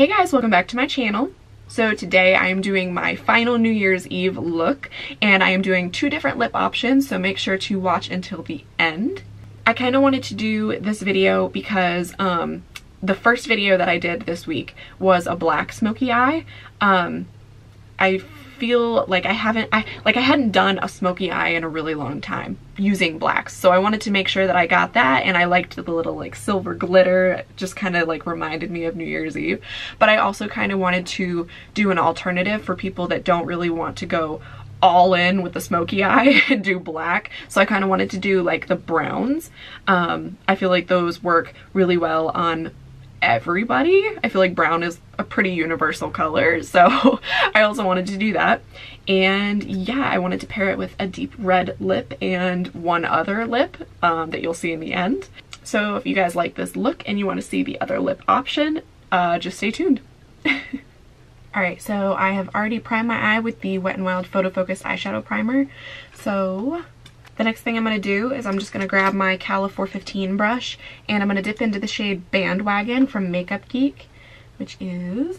Hey guys, welcome back to my channel. So today I am doing my final New Year's Eve look and I am doing two different lip options so make sure to watch until the end. I kind of wanted to do this video because um, the first video that I did this week was a black smoky eye. Um, I feel like I haven't, I like I hadn't done a smoky eye in a really long time using blacks. So I wanted to make sure that I got that and I liked the little like silver glitter. It just kind of like reminded me of New Year's Eve. But I also kind of wanted to do an alternative for people that don't really want to go all in with the smoky eye and do black. So I kind of wanted to do like the browns. Um, I feel like those work really well on everybody. I feel like brown is a pretty universal color, so I also wanted to do that. And yeah, I wanted to pair it with a deep red lip and one other lip um, that you'll see in the end. So if you guys like this look and you want to see the other lip option, uh, just stay tuned. Alright, so I have already primed my eye with the Wet n Wild Photo Focus Eyeshadow Primer. So the next thing I'm going to do is I'm just going to grab my Cala 415 brush and I'm going to dip into the shade Bandwagon from Makeup Geek, which is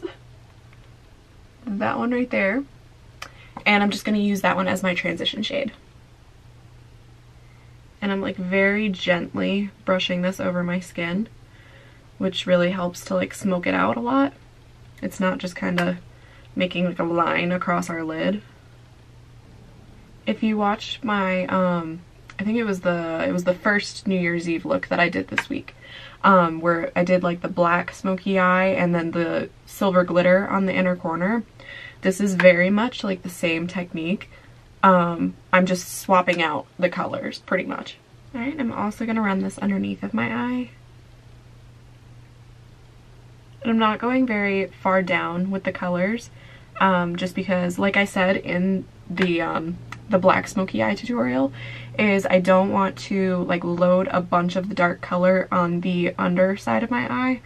that one right there. And I'm just going to use that one as my transition shade. And I'm like very gently brushing this over my skin, which really helps to like smoke it out a lot. It's not just kind of making like a line across our lid if you watch my, um, I think it was the, it was the first New Year's Eve look that I did this week, um, where I did like the black smoky eye and then the silver glitter on the inner corner. This is very much like the same technique. Um, I'm just swapping out the colors pretty much. Alright, I'm also going to run this underneath of my eye. And I'm not going very far down with the colors, um, just because, like I said in the um, the black smoky eye tutorial is I don't want to like load a bunch of the dark color on the underside of my eye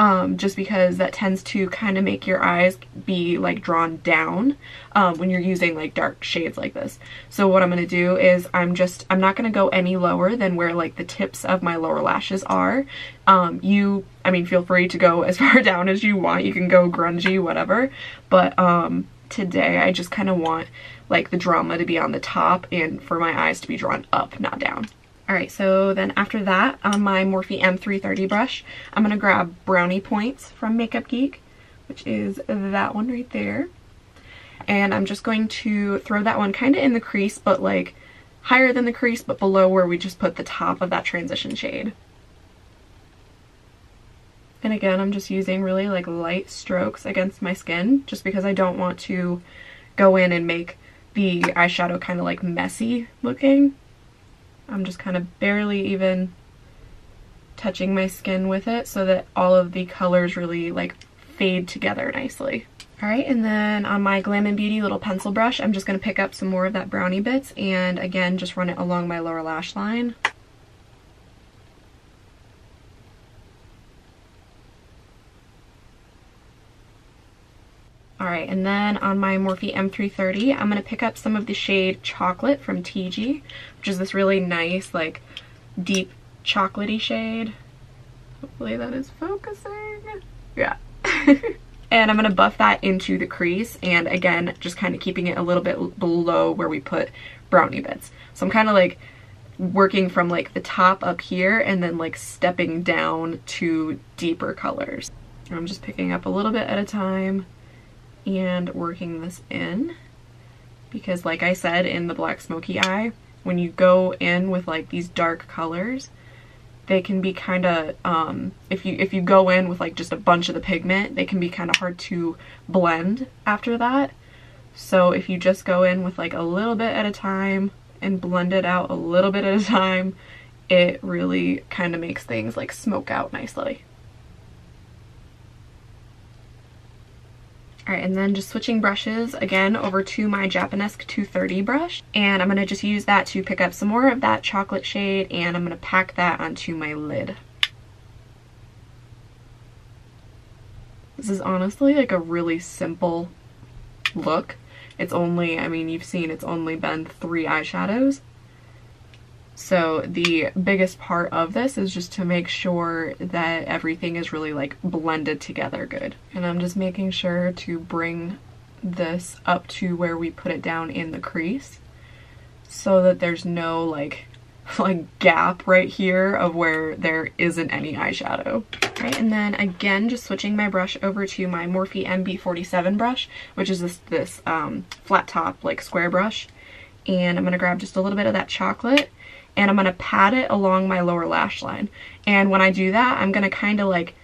um, just because that tends to kind of make your eyes be like drawn down um, when you're using like dark shades like this. So what I'm going to do is I'm just, I'm not going to go any lower than where like the tips of my lower lashes are. Um, you, I mean, feel free to go as far down as you want. You can go grungy, whatever. But um, today I just kind of want like the drama to be on the top and for my eyes to be drawn up, not down. Alright, so then after that, on my Morphe M330 brush, I'm to grab Brownie Points from Makeup Geek, which is that one right there. And I'm just going to throw that one kind of in the crease, but like higher than the crease, but below where we just put the top of that transition shade. And again, I'm just using really like light strokes against my skin, just because I don't want to go in and make the eyeshadow kind of like messy looking. I'm just kind of barely even touching my skin with it so that all of the colors really like fade together nicely. Alright, and then on my Glam & Beauty little pencil brush, I'm just to pick up some more of that brownie bits and again, just run it along my lower lash line. Alright, and then on my Morphe M330, I'm going to pick up some of the shade Chocolate from TIGI, which is this really nice, like, deep chocolatey shade. Hopefully that is focusing. Yeah. and I'm going to buff that into the crease, and again, just kind of keeping it a little bit below where we put brownie bits. So I'm kind of like working from like the top up here and then like stepping down to deeper colors. I'm just picking up a little bit at a time and working this in. Because like I said in the black smoky eye when you go in with like these dark colors they can be kind of um, if you if you go in with like just a bunch of the pigment they can be kind of hard to blend after that. So if you just go in with like a little bit at a time and blend it out a little bit at a time it really kind of makes things like smoke out nicely Alright, and then just switching brushes again over to my Japonesque 230 brush. And I'm to just use that to pick up some more of that chocolate shade and I'm to pack that onto my lid. This is honestly like a really simple look. It's only, I mean, you've seen it's only been three eyeshadows. So the biggest part of this is just to make sure that everything is really like blended together good. And I'm just making sure to bring this up to where we put it down in the crease so that there's no like like gap right here of where there isn't any eyeshadow. Right, and then again, just switching my brush over to my Morphe MB47 brush, which is this, this um, flat top like square brush. And I'm gonna grab just a little bit of that chocolate and I'm gonna pat it along my lower lash line. And when I do that, I'm gonna kind of like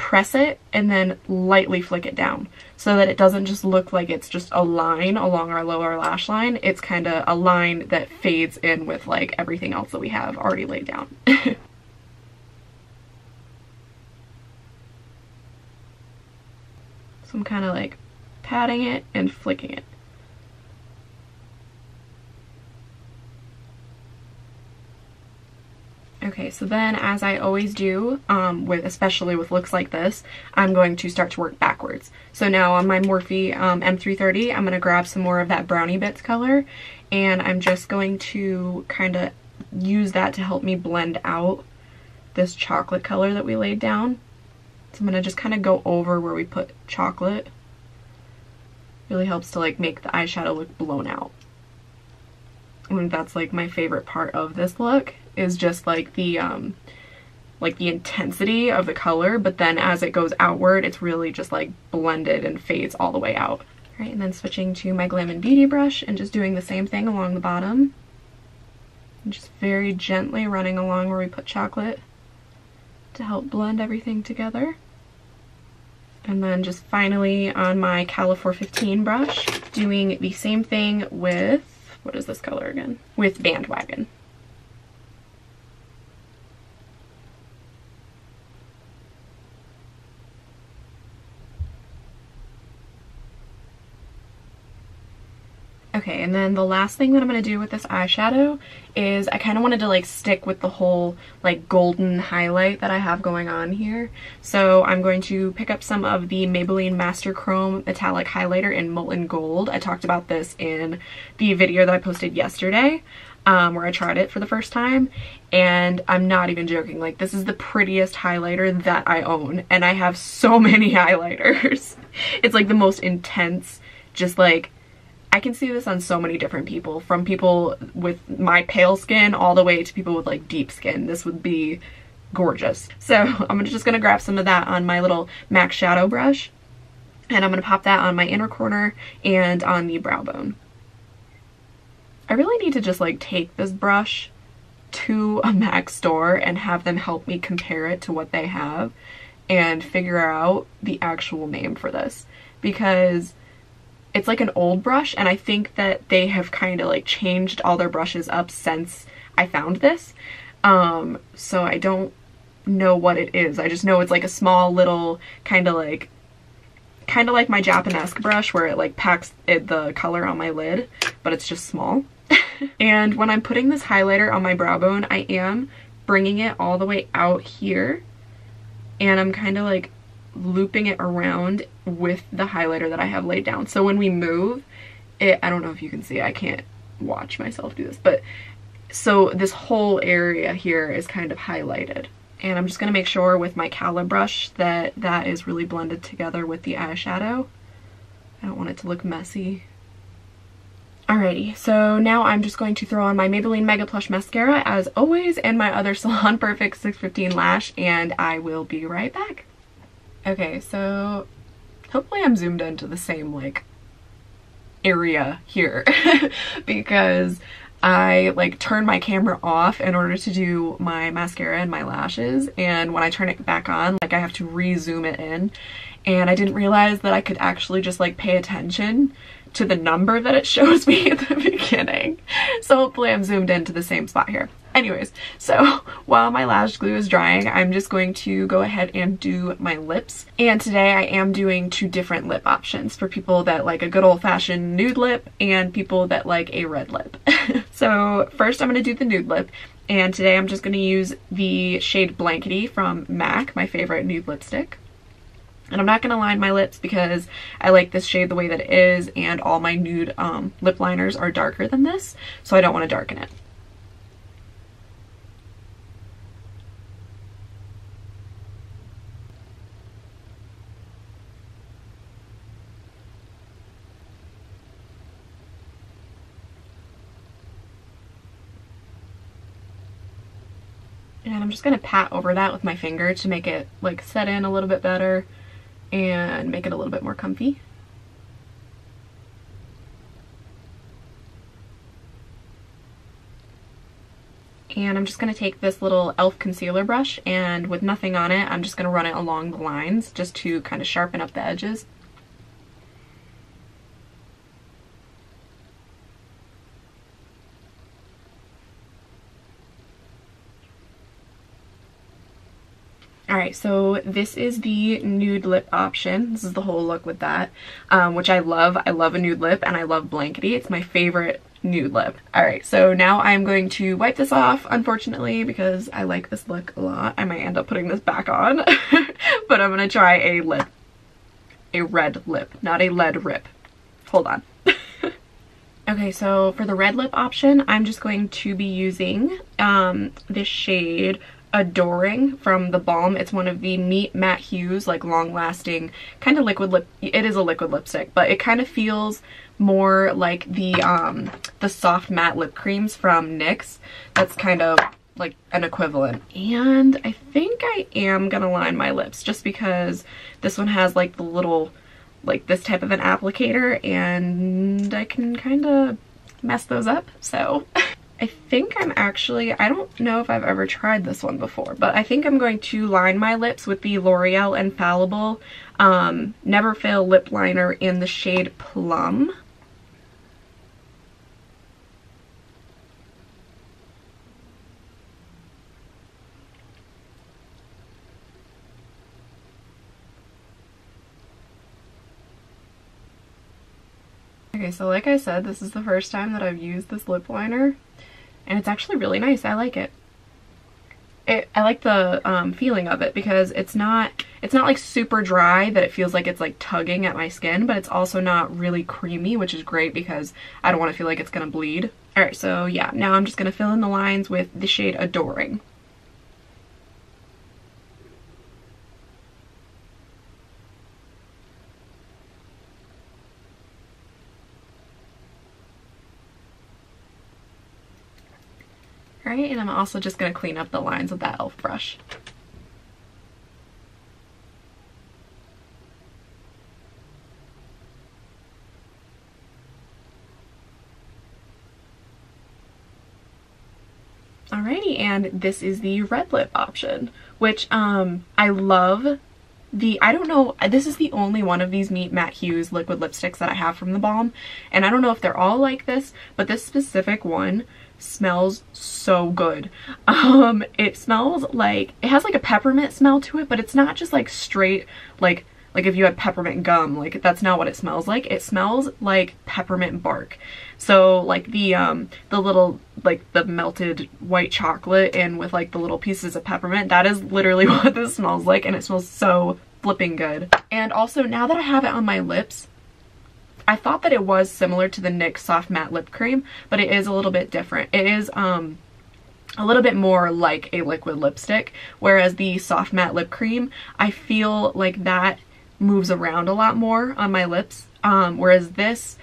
press it and then lightly flick it down so that it doesn't just look like it's just a line along our lower lash line. It's kind of a line that fades in with like everything else that we have already laid down. so I'm kind of like patting it and flicking it. Okay, so then as I always do, um, with especially with looks like this, I'm going to start to work backwards. So now on my Morphe um, M330, I'm going to grab some more of that Brownie Bits color, and I'm just going to kind of use that to help me blend out this chocolate color that we laid down. So I'm going to just kind of go over where we put chocolate. Really helps to like make the eyeshadow look blown out. And that's like my favorite part of this look is just like the um like the intensity of the color but then as it goes outward it's really just like blended and fades all the way out. Right and then switching to my Glam and Beauty brush and just doing the same thing along the bottom. And just very gently running along where we put chocolate to help blend everything together. And then just finally on my Cala 415 brush doing the same thing with what is this color again? With Bandwagon Okay, and then the last thing that I'm going to do with this eyeshadow is I kind of wanted to like stick with the whole like golden highlight that I have going on here. So I'm going to pick up some of the Maybelline Master Chrome Metallic Highlighter in Molten Gold. I talked about this in the video that I posted yesterday. Um, where I tried it for the first time and I'm not even joking like this is the prettiest highlighter that I own and I have so many highlighters it's like the most intense just like I can see this on so many different people, from people with my pale skin all the way to people with like deep skin. This would be gorgeous. So I'm just gonna grab some of that on my little MAC shadow brush and I'm gonna pop that on my inner corner and on the brow bone. I really need to just like take this brush to a MAC store and have them help me compare it to what they have and figure out the actual name for this because it's like an old brush and I think that they have kind of like changed all their brushes up since I found this. Um, so I don't know what it is. I just know it's like a small little kind of like kind of like my Japonesque brush where it like packs it, the color on my lid, but it's just small. and when I'm putting this highlighter on my brow bone, I am bringing it all the way out here and I'm kind of like looping it around with the highlighter that I have laid down. So when we move, it, I don't know if you can see, I can't watch myself do this, but so this whole area here is kind of highlighted. And I'm just going to make sure with my Cala brush that that is really blended together with the eyeshadow. I don't want it to look messy. Alrighty, so now I'm just going to throw on my Maybelline Mega Plush Mascara as always and my other Salon Perfect 615 lash and I will be right back. Okay, so hopefully I'm zoomed into the same like area here because I like turn my camera off in order to do my mascara and my lashes and when I turn it back on like I have to re-zoom it in and I didn't realize that I could actually just like pay attention to the number that it shows me at the beginning. So hopefully I'm zoomed into the same spot here. Anyways, so while my lash glue is drying, I'm just going to go ahead and do my lips. And today I am doing two different lip options for people that like a good old-fashioned nude lip and people that like a red lip. so first I'm going to do the nude lip. And today I'm just going to use the shade Blankety from MAC, my favorite nude lipstick. And I'm not going to line my lips because I like this shade the way that it is and all my nude um, lip liners are darker than this, so I don't want to darken it. And I'm just gonna pat over that with my finger to make it like set in a little bit better and make it a little bit more comfy. and I'm just going to take this little e.l.f. concealer brush and with nothing on it, I'm just going to run it along the lines just to kind of sharpen up the edges. Alright, so this is the nude lip option. This is the whole look with that, um, which I love. I love a nude lip and I love Blankety. It's my favorite nude lip. Alright, so now I'm going to wipe this off, unfortunately, because I like this look a lot. I might end up putting this back on, but I'm going to try a lip. A red lip, not a lead rip. Hold on. okay, so for the red lip option, I'm just going to be using um, this shade Adoring from the Balm. It's one of the Meet Matte Hughes, like long-lasting, kind of liquid lip. It is a liquid lipstick, but it kind of feels more like the um, the soft matte lip creams from NYX. That's kind of like an equivalent. And I think I am gonna line my lips just because this one has like the little, like this type of an applicator and I can kind of mess those up, so... I think I'm actually, I don't know if I've ever tried this one before, but I think I'm going to line my lips with the L'Oreal Infallible um, Never Fail Lip Liner in the shade Plum. Okay, so like I said, this is the first time that I've used this lip liner and it's actually really nice. I like it. It, I like the um, feeling of it because it's not it's not like super dry that it feels like it's like tugging at my skin but it's also not really creamy which is great because I don't want to feel like it's gonna bleed. Alright so yeah now I'm just gonna fill in the lines with the shade Adoring. Right, and I'm also just going to clean up the lines with that e.l.f. brush. Alrighty, and this is the red lip option, which um, I love the, I don't know, this is the only one of these Meet Matte Hughes liquid lipsticks that I have from the Balm, and I don't know if they're all like this, but this specific one smells so good. Um, it smells like, it has like a peppermint smell to it, but it's not just like straight, like, like if you had peppermint gum, like that's not what it smells like. It smells like peppermint bark. So like the, um, the little, like the melted white chocolate and with like the little pieces of peppermint, that is literally what this smells like and it smells so flipping good. And also now that I have it on my lips, I thought that it was similar to the NYX Soft Matte Lip Cream, but it is a little bit different. It is um, a little bit more like a liquid lipstick, whereas the Soft Matte Lip Cream, I feel like that moves around a lot more on my lips, um, whereas this,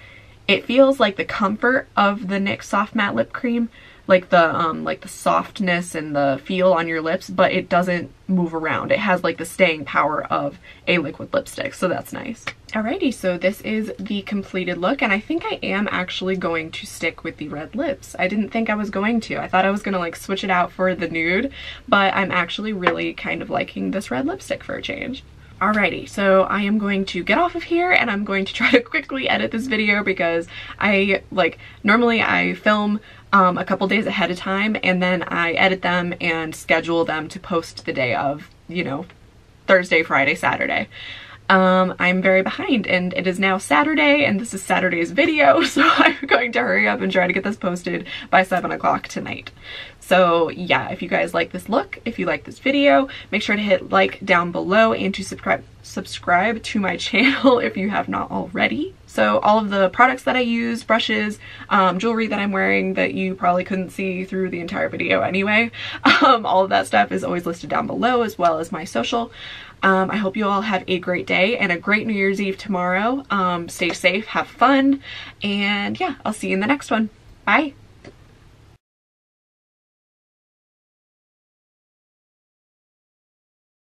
it feels like the comfort of the NYX Soft Matte Lip Cream, like the um like the softness and the feel on your lips but it doesn't move around. It has like the staying power of a liquid lipstick so that's nice. Alrighty so this is the completed look and I think I am actually going to stick with the red lips. I didn't think I was going to. I thought I was gonna like switch it out for the nude but I'm actually really kind of liking this red lipstick for a change Alrighty, so I am going to get off of here and I'm going to try to quickly edit this video because I, like, normally I film um, a couple days ahead of time and then I edit them and schedule them to post the day of, you know, Thursday, Friday, Saturday. Um, I'm very behind and it is now Saturday and this is Saturday's video so I'm going to hurry up and try to get this posted by 7 o'clock tonight. So yeah, if you guys like this look, if you like this video, make sure to hit like down below and to subscribe subscribe to my channel if you have not already. So all of the products that I use, brushes, um, jewelry that I'm wearing that you probably couldn't see through the entire video anyway, um, all of that stuff is always listed down below as well as my social. Um, I hope you all have a great day and a great New Year's Eve tomorrow. Um, stay safe, have fun, and yeah, I'll see you in the next one. Bye!